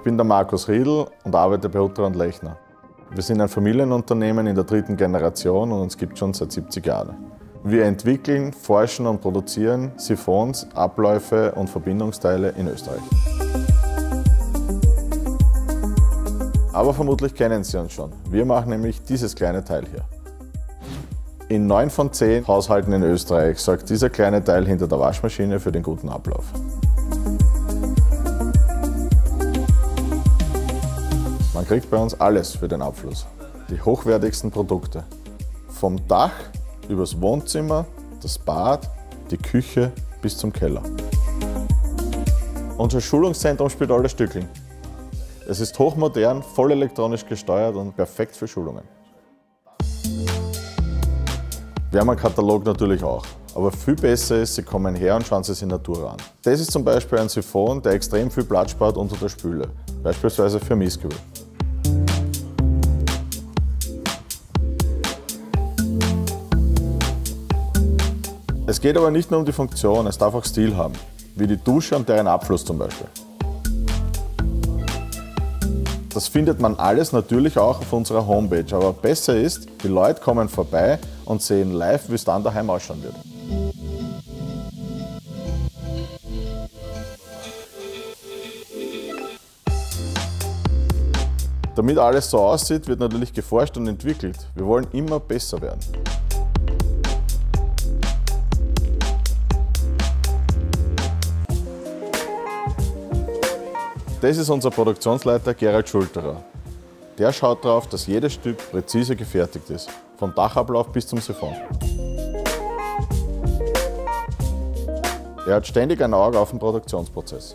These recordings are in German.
bin der Markus Riedl und arbeite bei Hutter und Lechner. Wir sind ein Familienunternehmen in der dritten Generation und uns gibt schon seit 70 Jahren. Wir entwickeln, forschen und produzieren Siphons, Abläufe und Verbindungsteile in Österreich. Aber vermutlich kennen Sie uns schon. Wir machen nämlich dieses kleine Teil hier. In neun von zehn Haushalten in Österreich sorgt dieser kleine Teil hinter der Waschmaschine für den guten Ablauf. Man kriegt bei uns alles für den Abfluss. Die hochwertigsten Produkte. Vom Dach übers Wohnzimmer, das Bad, die Küche bis zum Keller. Unser Schulungszentrum spielt alle Stückeln. Es ist hochmodern, voll elektronisch gesteuert und perfekt für Schulungen. Wir haben einen Katalog natürlich auch. Aber viel besser ist, Sie kommen her und schauen Sie sich in Natur an. Das ist zum Beispiel ein Siphon, der extrem viel Platz spart unter der Spüle. Beispielsweise für Mistkübel. Es geht aber nicht nur um die Funktion, es darf auch Stil haben, wie die Dusche und deren Abfluss zum Beispiel. Das findet man alles natürlich auch auf unserer Homepage, aber besser ist, die Leute kommen vorbei und sehen live, wie es dann daheim ausschauen wird. Damit alles so aussieht, wird natürlich geforscht und entwickelt. Wir wollen immer besser werden. Das ist unser Produktionsleiter Gerald Schulterer. Der schaut darauf, dass jedes Stück präzise gefertigt ist, vom Dachablauf bis zum Siphon. Er hat ständig ein Auge auf den Produktionsprozess.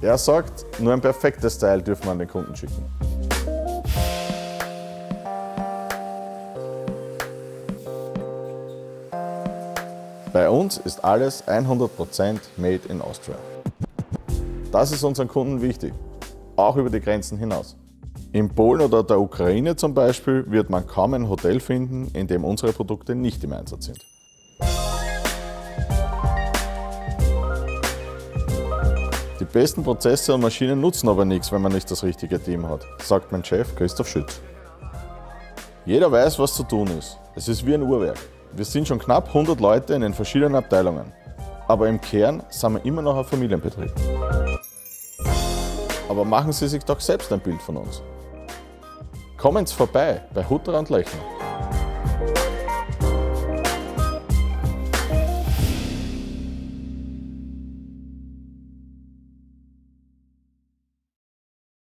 Er sagt, nur ein perfektes Teil dürfen wir an den Kunden schicken. Bei uns ist alles 100% made in Austria. Das ist unseren Kunden wichtig, auch über die Grenzen hinaus. In Polen oder der Ukraine zum Beispiel wird man kaum ein Hotel finden, in dem unsere Produkte nicht im Einsatz sind. Die besten Prozesse und Maschinen nutzen aber nichts, wenn man nicht das richtige Team hat, sagt mein Chef Christoph Schütz. Jeder weiß, was zu tun ist. Es ist wie ein Uhrwerk. Wir sind schon knapp 100 Leute in den verschiedenen Abteilungen. Aber im Kern sind wir immer noch ein Familienbetrieb. Aber machen Sie sich doch selbst ein Bild von uns. Kommen Sie vorbei bei Hutter und Lechner.